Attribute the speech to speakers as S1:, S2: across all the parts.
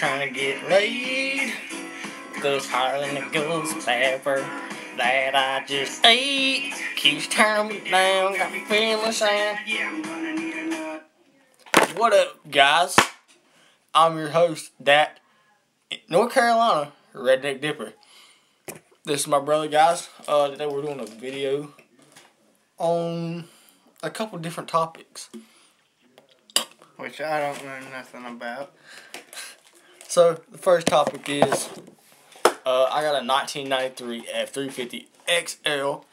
S1: trying to get laid. Goes higher than a ghost pepper that I just ate. Keeps turning me down, got me feeling sad. What up, guys? I'm your host, Dat, North Carolina Redneck Dipper. This is my brother, guys. Uh, today we're doing a video on a couple different topics.
S2: Which I don't know nothing about.
S1: So the first topic is uh, I got a 1993 F350 XL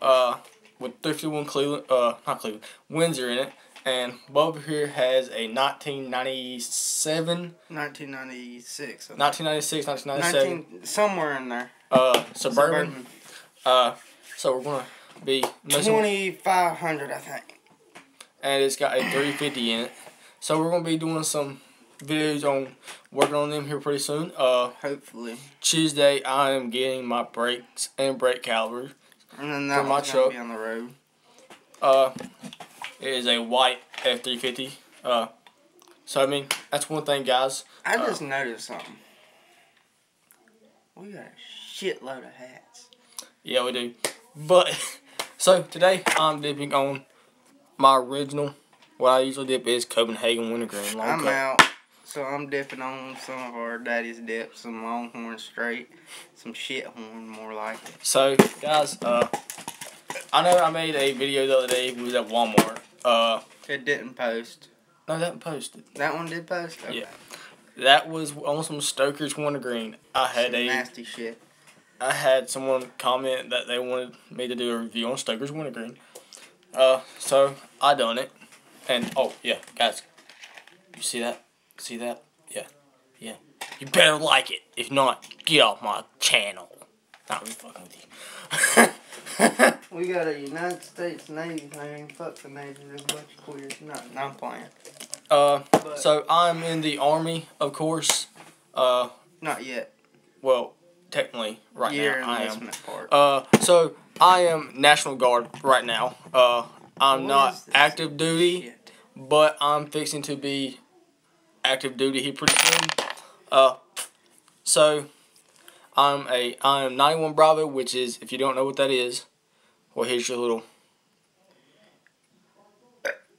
S1: uh, with 51 Cleveland, uh, not Cleveland, Windsor in it, and Bubba here has a 1997,
S2: 1996.
S1: 1996, 1997
S2: 19, somewhere in there.
S1: uh, Suburban. Uh, so we're gonna be
S2: 2500 I think.
S1: and it's got a 350 in it. So we're gonna be doing some videos on working on them here pretty soon. Uh,
S2: Hopefully.
S1: Tuesday, I am getting my brakes and brake calipers.
S2: And then that
S1: For my truck.
S2: be on the road.
S1: Uh, it is a white F three fifty. Uh, so I mean that's one thing, guys.
S2: I
S1: Uh,
S2: just noticed something. We got a shitload of hats.
S1: Yeah, we do. But so today I'm dipping on my original. What I usually dip is Copenhagen wintergreen long
S2: I'm
S1: cut.
S2: out. So I'm dipping on some of our daddy's dips, some longhorn straight, some shit horn more like it.
S1: So guys, uh, I know I made a video the other day. We was at Walmart. Uh,
S2: It didn't post.
S1: no, that posted.
S2: That one did post? Okay.
S1: Yeah. That was on some Stoker's wintergreen. I had
S2: Some
S1: a
S2: nasty shit.
S1: I had someone comment that they wanted me to do a review on Stoker's Wintergreen. Uh, so I done it, and oh yeah, guys, you see that? See that? Yeah, yeah. You better like it. If not, get off my channel. Not really fucking with you.
S2: We got a United States Navy thing. Fuck the Navy, there's a bunch of queers. No, no, I'm playing.
S1: uh,
S2: But
S1: so I'm in the army, of course. Uh,
S2: not yet.
S1: well, technically, right
S2: Year
S1: now I am.
S2: part.
S1: Uh, so I am National Guard right now. Uh, I'm
S2: What
S1: not active duty.
S2: Shit.
S1: but I'm fixing to be active duty here pretty soon. Uh, so I'm a I'm 91 Bravo, which is if you don't know what that is, well here's your little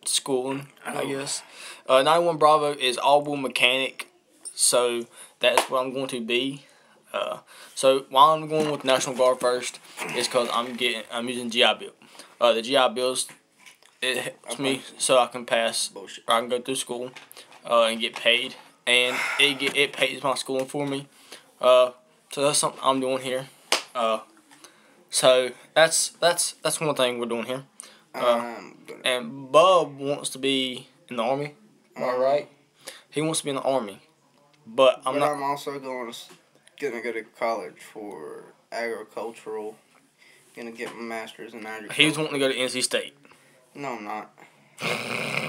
S1: schooling, I
S2: Oh.
S1: guess. Uh, 91 Bravo is all wheel mechanic, so that's what I'm going to be. Uh, so why I'm going with National Guard first, is because I'm getting I'm using GI Bill. Uh, the GI Bills it helps me so I can pass
S2: Bullshit.
S1: I can go through school uh, and get paid, and it get, it pays my schooling for me. Uh, so that's something I'm doing here. Uh, so that's that's that's one thing we're doing here. Uh,
S2: um,
S1: And Bub wants to be in the army. Am I
S2: Um,
S1: right? He wants to be in the army, but I'm
S2: but
S1: not.
S2: I'm also going to gonna go to college for agricultural. Gonna get my master's in agriculture.
S1: He was wanting to go to NC State.
S2: No, I'm not.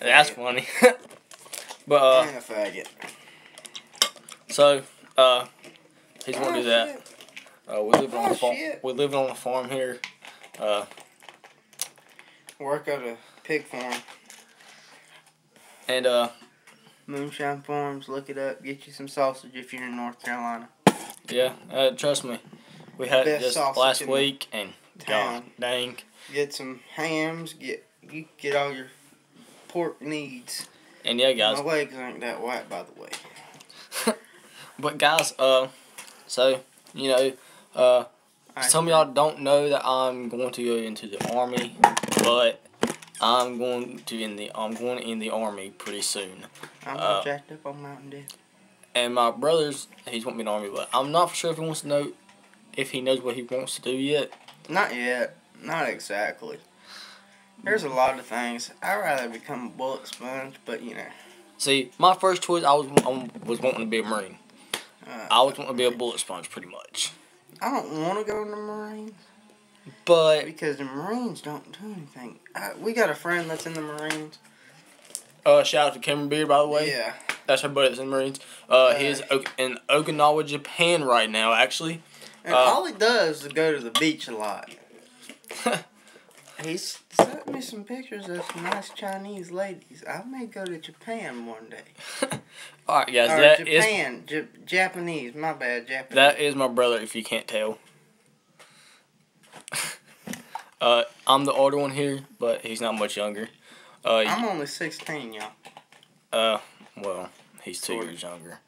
S1: That's funny. but uh,
S2: ain't a faggot.
S1: so uh, he's going to do
S2: Oh,
S1: that. Uh, we live on
S2: Oh,
S1: a farm. We live on a farm here. Uh,
S2: Work at a pig farm.
S1: and uh,
S2: Moonshine Farms, look it up. Get you some sausage if you're in North Carolina.
S1: yeah, uh, trust me, we had
S2: Best
S1: just last week, and God dang.
S2: Get some hams. Get you get all your pork needs.
S1: And yeah, guys.
S2: My legs ain't that white, by the way.
S1: But guys, uh, so you know, uh,
S2: I
S1: some of y'all don't know that I'm going to go into the army, but I'm going to in the I'm going in the army pretty soon.
S2: I'm
S1: uh,
S2: jacked up on Mountain Dew.
S1: And my brother's he's wanting me in the army, but I'm not sure if he wants to know if he knows what he wants to do yet.
S2: Not yet. Not exactly. There's a lot of things. I'd rather become a bullet sponge, but you know.
S1: See, my first choice I was I was wanting to be a marine.
S2: Uh,
S1: I was wanting to be a bullet sponge pretty much.
S2: I don't want to go in the Marines
S1: But
S2: because the Marines don't do anything. I, we got a friend that's in the Marines.
S1: uh, shout out to Cameron Beard by the way.
S2: Yeah.
S1: That's her buddy that's in the Marines. Uh, he's ok- in Okinawa, Japan right now, actually.
S2: And
S1: Uh,
S2: all he does is go to the beach a lot. He's sent me some pictures of some nice Chinese ladies. I may go to Japan one day.
S1: All right, guys.
S2: or
S1: That is
S2: Japan, J- Japanese. My bad, Japanese.
S1: that is my brother. If you can't tell. uh, I'm the older one here, but he's not much younger. Uh,
S2: I'm only 16, y'all.
S1: uh, well, he's two years younger.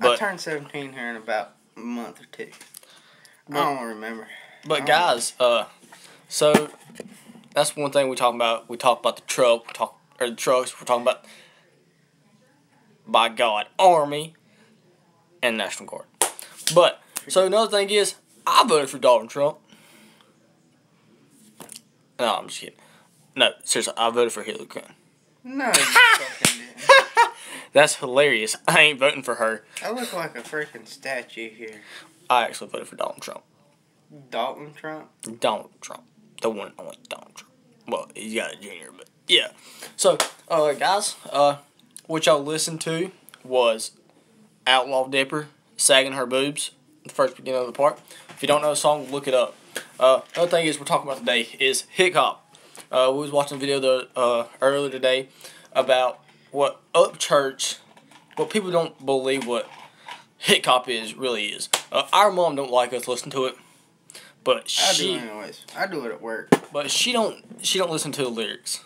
S2: I turned 17 here in about a month or two.
S1: But-
S2: I don't remember.
S1: But guys, uh, so that's one thing we talk about. We talk about the truck, we talk or the trucks. We're talking about, by God, Army and National Guard. But so another thing is, I voted for Donald Trump. No, I'm just kidding. No, seriously, I voted for Hillary Clinton.
S2: No, you fucking didn't.
S1: That's hilarious. I ain't voting for her.
S2: I look like a freaking statue here.
S1: I actually voted for Donald Trump.
S2: Dalton Trump.
S1: Donald Trump. The one and only Donald Trump. Well, he's got a junior, but yeah. So, uh, guys, uh, what y'all listened to was Outlaw Dipper sagging her boobs, the first beginning of the part. If you don't know the song, look it up. Uh, another thing is we're talking about today is hip hop. Uh, we was watching a video the, uh, earlier today about what up church, what people don't believe what hip hop is really is. Uh, our mom don't like us listening to it, but
S2: I
S1: she.
S2: do anyways. I do it at work.
S1: But she don't she don't listen to the lyrics.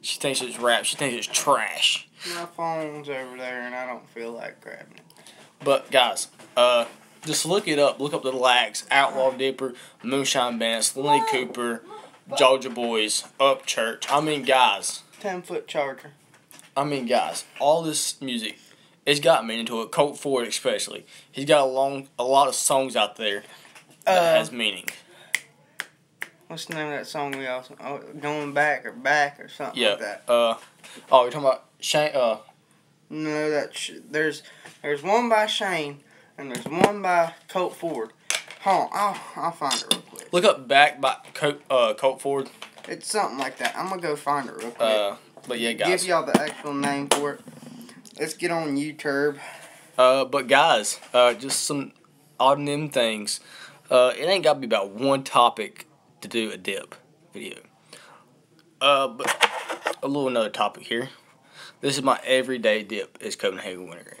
S1: She thinks it's rap. She thinks it's trash.
S2: My phone's over there and I don't feel like grabbing it.
S1: But guys, uh, just look it up. Look up the lags. Outlaw Dipper, Moonshine Bandits, Lenny Cooper, Georgia Boys, Upchurch. I mean, guys.
S2: 10 foot charger.
S1: I mean, guys. All this music, it's got meaning to it. Colt Ford especially. He's got a long, a lot of songs out there that
S2: Uh,
S1: has meaning.
S2: what's the name of that song we also oh, going back or back or something
S1: Yeah.
S2: like that?
S1: Uh, oh, you're talking about Shane. Uh,
S2: No, that sh- there's there's one by Shane and there's one by Colt Ford. Hold on, I'll I'll find it real quick.
S1: look up back by Colt, uh, Colt Ford.
S2: It's something like that. I'm gonna go find it real quick.
S1: Uh, but yeah, guys.
S2: Give y'all the actual name for it. Let's get on YouTube.
S1: Uh, but guys, uh, just some odd them things. Uh, it ain't gotta be about one topic to do a dip video. Uh, but a little another topic here. This is my everyday dip. Is Copenhagen wintergreen.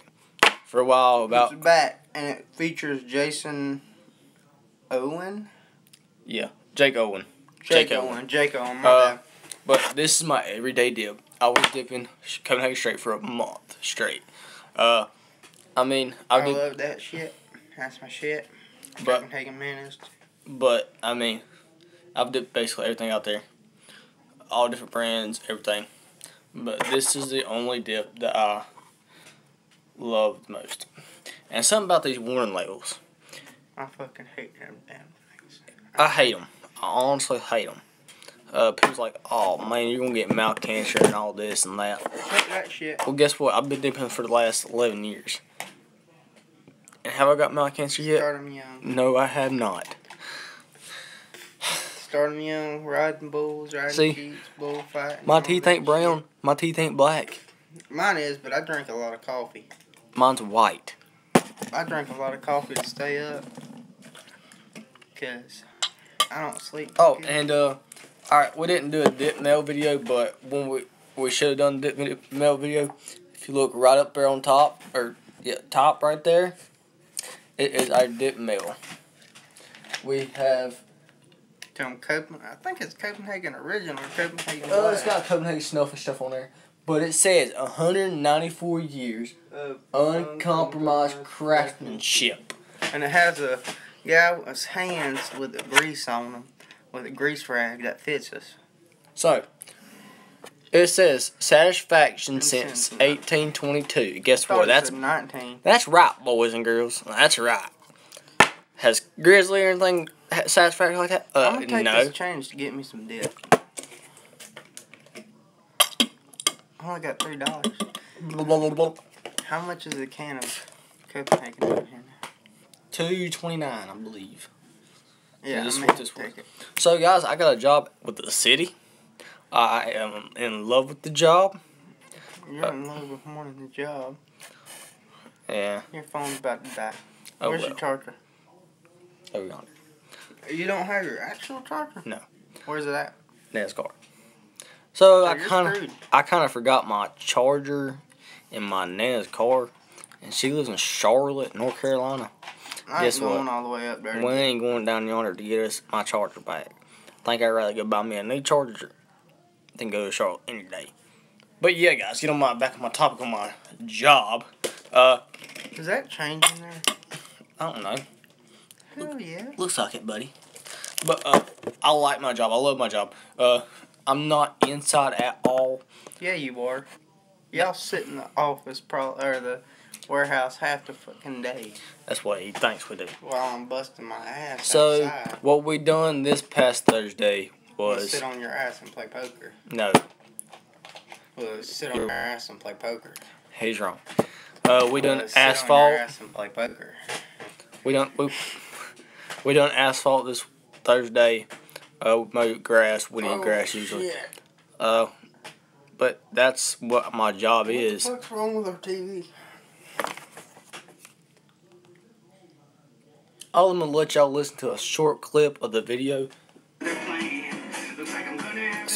S1: For a while, about
S2: it's back and it features Jason Owen.
S1: yeah, Jake Owen.
S2: Jake,
S1: Jake
S2: Owen.
S1: Owen.
S2: Jake Owen. My
S1: Uh. But this is my everyday dip. I was dipping Copenhagen straight for a month straight. Uh, I mean, I
S2: I
S1: did,
S2: love that shit. That's my shit.
S1: But-
S2: Copenhagen Menace.
S1: But I mean, I've dipped basically everything out there, all different brands, everything. But this is the only dip that I love the most. And something about these warning labels,
S2: I fucking hate them damn things.
S1: I hate them. I honestly hate them. Uh, people's like, oh man, you're gonna get mouth cancer and all this and that.
S2: That shit.
S1: Well, guess what? I've been dipping for the last eleven years. Have I got mouth cancer yet?
S2: Start 'em young.
S1: No, I have not.
S2: Start 'em young. Riding bulls, riding
S1: See,
S2: sheep, bullfighting.
S1: My teeth ain't brown. My teeth ain't black.
S2: Mine is, but I drink a lot of coffee.
S1: Mine's white.
S2: I drink a lot of coffee to stay up. Cause I don't sleep.
S1: Oh,
S2: good.
S1: and uh, all right, we didn't do a dip mail video, but when we we should have done a dip mail video. If you look right up there on top, or yeah, top right there, it is our dip mail. We have.
S2: Tell 'em Copen- I think it's Copenhagen original or Copenhagen.
S1: Oh, it's got Copenhagen snuff and stuff on there, but it says 194 years
S2: Uh,
S1: uncompromised craftsmanship.
S2: And it has a guy with his hands with the grease on them, with a grease rag that fits us.
S1: So, it says satisfaction
S2: Since
S1: since 1822. Guess what? That's
S2: 19.
S1: That's right, boys and girls. That's right. Has Grizzly or anything satisfaction like that?
S2: I'm
S1: Uh,
S2: gonna take
S1: no.
S2: this change to get me some dip. I only got three dollars. How much is a can of Copenhagen down here?
S1: Two twenty nine, I believe.
S2: Yeah,
S1: this
S2: I
S1: is
S2: may
S1: what this
S2: take it.
S1: So, guys, I got a job with the city. I am in love with the job.
S2: You're in love with more than the job.
S1: Yeah.
S2: Your phone's about to die.
S1: Oh
S2: Where's
S1: well.
S2: your charger?
S1: Over yonder.
S2: You don't have your actual charger?
S1: No.
S2: Where's it at?
S1: NASCAR. So I kind of. I kind of forgot my charger in my Nana's car, and she lives in Charlotte, North Carolina.
S2: I
S1: Guess
S2: ain't going
S1: what?
S2: all the way up there.
S1: We ain't going down yonder to get us my charger back. I think I'd rather go buy me a new charger than go to Charlotte any day. But yeah, guys, get on my back on my topic on my job. Uh,
S2: Is that changing there?
S1: I don't know.
S2: Hell yeah.
S1: Looks like it, buddy. But uh, I like my job. I love my job. Uh, I'm not inside at all.
S2: Yeah, you are. Y'all sit in the office pro or the warehouse half the fucking day
S1: That's what he thinks we do.
S2: while I'm busting my ass
S1: So
S2: outside.
S1: what we done this past Thursday
S2: You sit on your ass and play poker.
S1: no,
S2: Well, sit on your ass and play poker.
S1: he's wrong. Uh, we done
S2: Well, sit on your
S1: asphalt.
S2: ass and play poker.
S1: We done we, we done asphalt this Thursday. Uh, we mowed grass. We need
S2: Oh,
S1: grass usually.
S2: shit.
S1: Uh, but that's what my job is.
S2: What is. wrong with our TV?
S1: I'm gonna let y'all listen to a short clip of the video.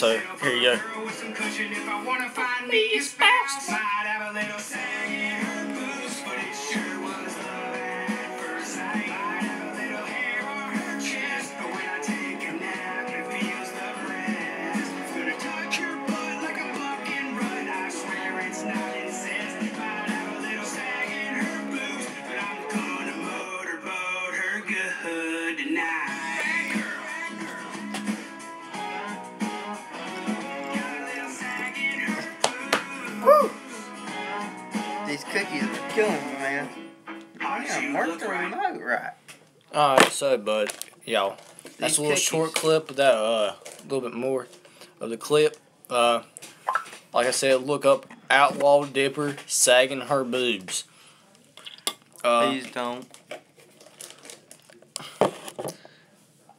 S3: So here you go.
S2: Killing me, man. Damn, work the remote right.
S1: All right, so bud, y'all. That's
S2: These
S1: a little
S2: cookies.
S1: short clip of that. Uh, a little bit more of the clip. Uh, like I said, look up Outlaw Dipper sagging her boobs. Uh,
S2: Please don't.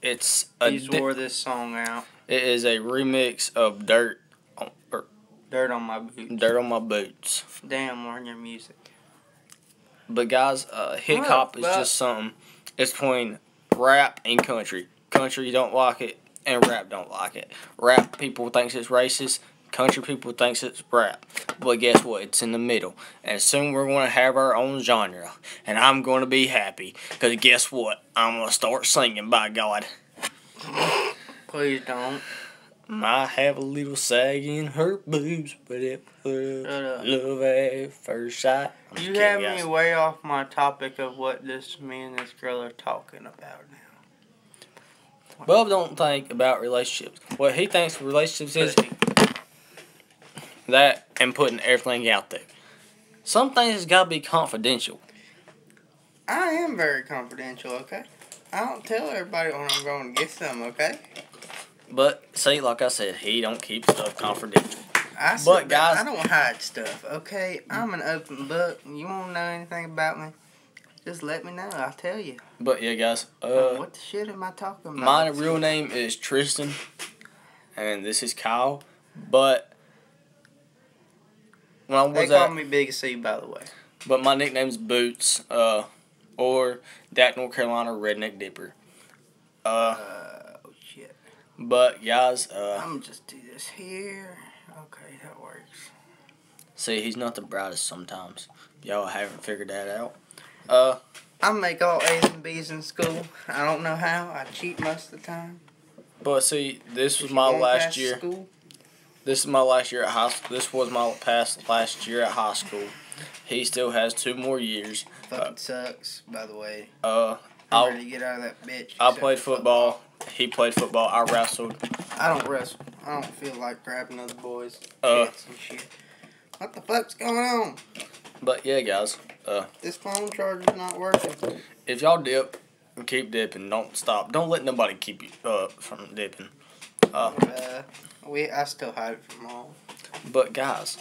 S1: it's a
S2: He's
S1: di-
S2: wore this song out.
S1: it is a remix of Dirt, on, or
S2: Dirt on my boots.
S1: Dirt on My Boots.
S2: Damn, learn your music.
S1: But guys, uh, hip hop is just something. It's between rap and country. Country don't like it, and rap don't like it. Rap people thinks it's racist. Country people thinks it's rap. But guess what? It's in the middle. And soon we're going to have our own genre. And I'm going to be happy. Because guess what? I'm going to start singing, by God.
S2: Please don't.
S1: Might have a little sag in her boobs, but it was love at first sight. I'm
S2: You have me
S1: guys.
S2: way off my topic of what this me and this girl are talking about now.
S1: Bub don't think about relationships. What he thinks relationships is that and putting everything out there. Some things has got to be confidential.
S2: I am very confidential, okay? I don't tell everybody when I'm going to get some, okay?
S1: But see, like I said, he don't keep stuff confidential.
S2: I
S1: But, guys-
S2: I don't hide stuff, okay? I'm an open book. You want to know anything about me? Just let me know. I'll tell you.
S1: But yeah, guys.
S2: Uh,
S1: Uh,
S2: what the shit am I talking about?
S1: my real name is Tristan, and this is Kyle. But when I was They
S2: call
S1: at,
S2: me Big C, by the way.
S1: but my nickname's Boots, uh, or that North Carolina Redneck Dipper. Uh,
S2: Uh.
S1: But guys, uh.
S2: I'm gonna just do this here. Okay, that works.
S1: See, he's not the brightest sometimes. Y'all haven't figured that out. Uh,
S2: I make all A's and B's in school. I don't know how. I cheat most of the time.
S1: but see, this was my last year.
S2: School,
S1: This is my last year at high school. This was my past last year at high school. He still has two more years.
S2: fucking sucks. By the way,
S1: Uh, I
S2: ready to get out of that bitch.
S1: I played
S2: for
S1: football. He played football. I wrestled.
S2: I don't wrestle. I don't feel like grabbing other boys'
S1: Uh.
S2: and shit. What the fuck's going on?
S1: But yeah, guys,
S2: This phone charger's not working.
S1: if y'all dip, keep dipping. Don't stop. Don't let nobody keep you uh from dipping. Uh,
S2: Uh, we I still hide it from all.
S1: but guys,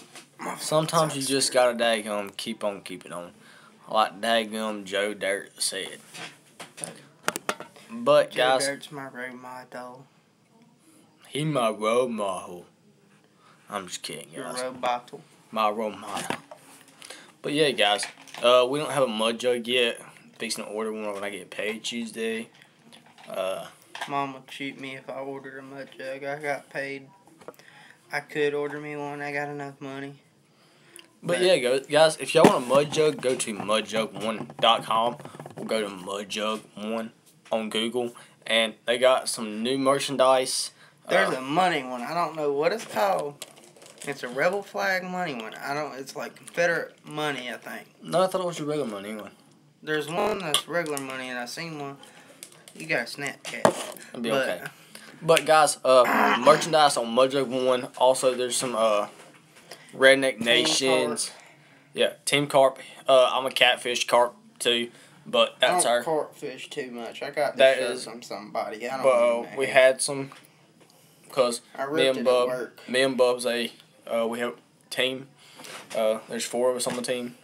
S1: sometimes you just gotta daggum keep on keeping on, like daggum Joe Dirt said. But
S2: Joe
S1: guys,
S2: Dirt's my role model.
S1: he my role model. I'm just kidding,
S2: Your
S1: guys.
S2: role bottle.
S1: my role model. But yeah, guys, uh, we don't have a mud jug yet. Fixing to order one when I get paid Tuesday. Uh,
S2: Mom would shoot me if I ordered a mud jug. I got paid. I could order me one. I got enough money.
S1: but yeah, guys, if y'all want a mud jug, go to mudjug1.com or go to mudjug1 on Google. And they got some new merchandise.
S2: There's
S1: Uh,
S2: a money one. I don't know what it's called. It's a rebel flag money one. I don't. It's like Confederate money. I think.
S1: no, I thought it was your regular money one.
S2: There's one that's regular money, and I seen one. You got a Snapchat.
S1: It'll be
S2: but
S1: okay. But guys, uh, merchandise on Mudjug One. Also, there's some uh, Redneck Nations. Yeah, Team Carp. Uh, I'm a catfish carp too, but that's
S2: I
S1: our.
S2: don't carp fish too much. I got
S1: That
S2: this from somebody. I don't
S1: But
S2: know.
S1: uh, we had some, cause
S2: I
S1: me and Bub, me and Bub's a, uh, we have team. Uh, there's four of us on the team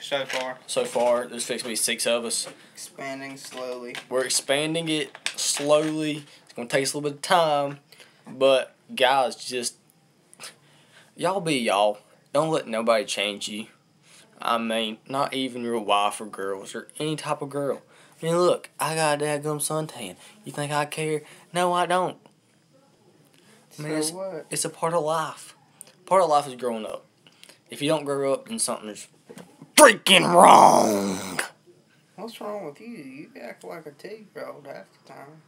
S2: So far,
S1: so far. There's fixed to be six of us.
S2: expanding slowly.
S1: We're expanding it slowly. It's gonna take us a little bit of time, but guys, just y'all be y'all. Don't let nobody change you. I mean, not even your wife or girls or any type of girl. I mean, look, I got a dadgum suntan. You think I care? No, I don't. I mean,
S2: so what?
S1: It's a part of life. Part of life is growing up. If you don't grow up, then something's freaking wrong.
S2: What's wrong with you? You act like a two-year-old half the time.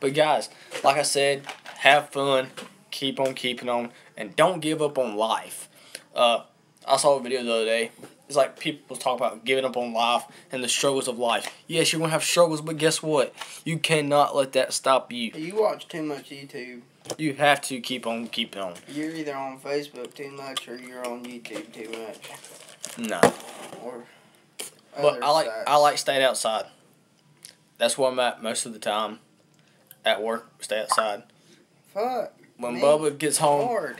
S1: But guys, like I said, have fun, keep on keeping on, and don't give up on life. Uh, I saw a video the other day. It's like people talk about giving up on life and the struggles of life. Yes, you're gonna have struggles, but guess what? You cannot let that stop you.
S2: You watch too much YouTube.
S1: You have to keep on keeping on.
S2: You're either on Facebook too much or you're on YouTube too much.
S1: No,
S2: Or
S1: but I like
S2: sites.
S1: I like staying outside. That's where I'm at most of the time. At work, stay outside.
S2: Fuck.
S1: When
S2: Me?
S1: Bubba gets home,
S2: Lord.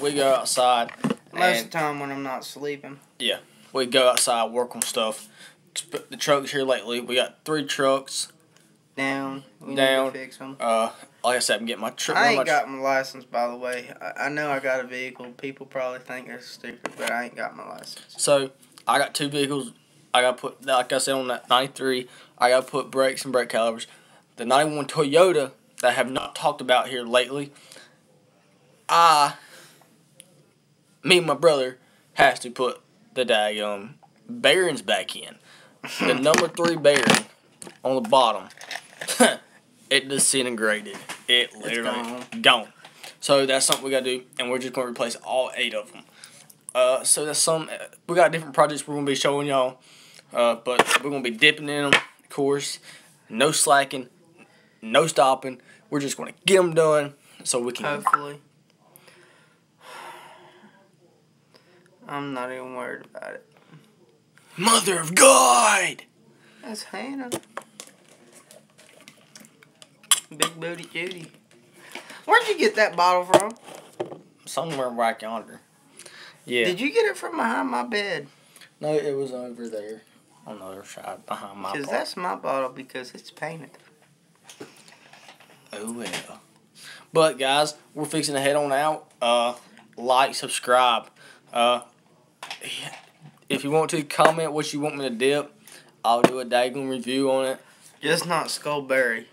S1: we go outside.
S2: Most
S1: and-
S2: of the time when I'm not sleeping.
S1: Yeah, we go outside, work on stuff. The trucks here lately, we got three trucks.
S2: Down. We
S1: Down.
S2: Need to fix them.
S1: Uh, like I said, I'm getting my truck.
S2: I ain't got my license, by the way. I, I know I got a vehicle. People probably think that's stupid, but I ain't got my license.
S1: So I got two vehicles. I got put, like I said, on that 93. I got to put brakes and brake calipers. The 91 Toyota that I have not talked about here lately. I, me and my brother, has to put the daggum bearings back in. The number three bearing on the bottom, it disintegrated. It literally
S2: gone.
S1: gone. So that's something we gotta do, and we're just gonna replace all eight of them. Uh, so that's some. We got different projects we're gonna be showing y'all, uh, but we're gonna be dipping in them. Of course, no slacking, no stopping. We're just gonna get them done so we can.
S2: Hopefully. I'm not even worried about it.
S1: Mother of God!
S2: That's Hannah. Big booty Judy. Where'd you get that bottle from?
S1: Somewhere right yonder. Yeah.
S2: Did you get it from behind my bed?
S1: no, it was over there on the other side behind my.
S2: Because that's my bottle because it's painted.
S1: Oh well. But guys, we're fixing to head on out. Uh, like, subscribe. Uh, if you want to comment what you want me to dip, I'll do a daggum review on it.
S2: Just not Skullberry.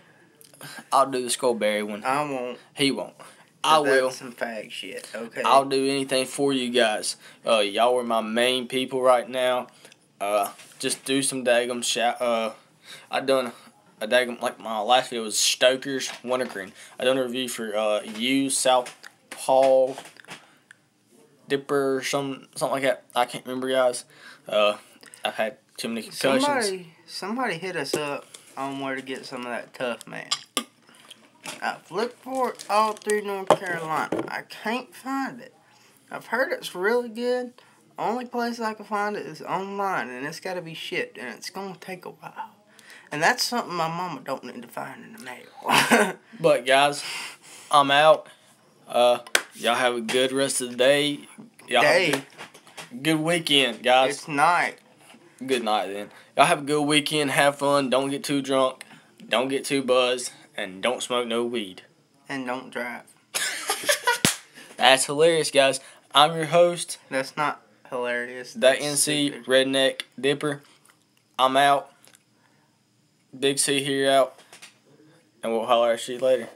S1: I'll do the Skullberry one.
S2: I won't.
S1: He won't. I
S2: That's
S1: will.
S2: some fag shit. Okay.
S1: I'll do anything for you guys. Uh, y'all are my main people right now. Uh, just do some daggum shout. Uh, I done a daggum like my last video was Stoker's Wintergreen. I done a review for uh you South Paul Dipper or some something like that. I can't remember guys. Uh, I've had too many concussions.
S2: Somebody, somebody hit us up on where to get some of that tough man. I've looked for it all through North Carolina. I can't find it. I've heard it's really good. Only place I can find it is online, and it's got to be shipped, and it's gonna take a while. And that's something my mama don't need to find in the mail.
S1: But guys, I'm out. Uh, y'all have a good rest of the day. Y'all
S2: Day,
S1: good, good weekend, guys.
S2: it's night.
S1: Good night then. Y'all have a good weekend. Have fun. Don't get too drunk. Don't get too buzzed. And don't smoke no weed.
S2: And don't drive.
S1: That's hilarious, guys. I'm your host,
S2: That's not hilarious.
S1: that NC
S2: stupid.
S1: Redneck Dipper. I'm out. Big C here out. And we'll holler at you later.